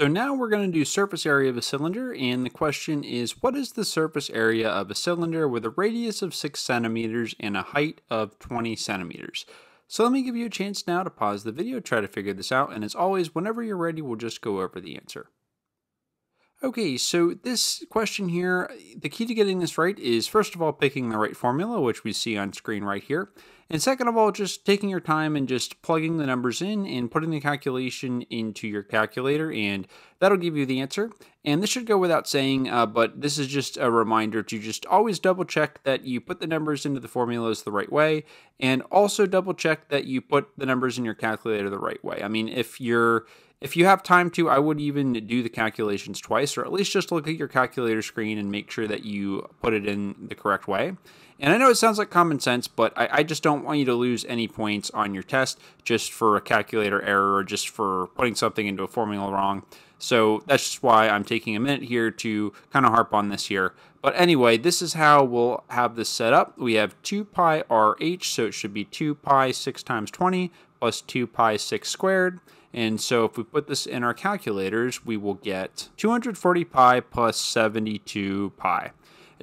So now we're going to do surface area of a cylinder, and the question is, what is the surface area of a cylinder with a radius of 6 centimeters and a height of 20 centimeters? So let me give you a chance now to pause the video, try to figure this out, and as always, whenever you're ready, we'll just go over the answer. Okay, so this question here, the key to getting this right is first of all picking the right formula, which we see on screen right here. And second of all, just taking your time and just plugging the numbers in and putting the calculation into your calculator, and that'll give you the answer. And this should go without saying, uh, but this is just a reminder to just always double check that you put the numbers into the formulas the right way, and also double check that you put the numbers in your calculator the right way. I mean, if you're if you have time to, I would even do the calculations twice, or at least just look at your calculator screen and make sure that you put it in the correct way. And I know it sounds like common sense, but I, I, just don't want you to lose any points on your test just for a calculator error or just for putting something into a formula wrong. So that's just why I'm taking a minute here to kind of harp on this here. But anyway, this is how we'll have this set up. We have 2 pi rh, so it should be 2 pi 6 times 20 plus 2 pi 6 squared. And so if we put this in our calculators, we will get 240 pi plus 72 pi.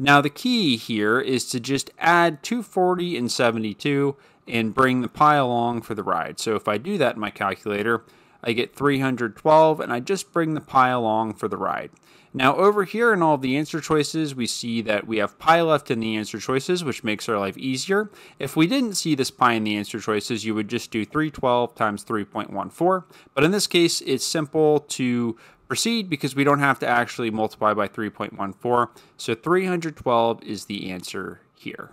Now the key here is to just add 240 and 72 and bring the pi along for the ride. So if I do that in my calculator, I get 312 and I just bring the pi along for the ride. Now over here in all the answer choices, we see that we have pi left in the answer choices, which makes our life easier. If we didn't see this pi in the answer choices, you would just do 312 times 3.14. But in this case, it's simple to proceed because we don't have to actually multiply by 3.14. So 312 is the answer here.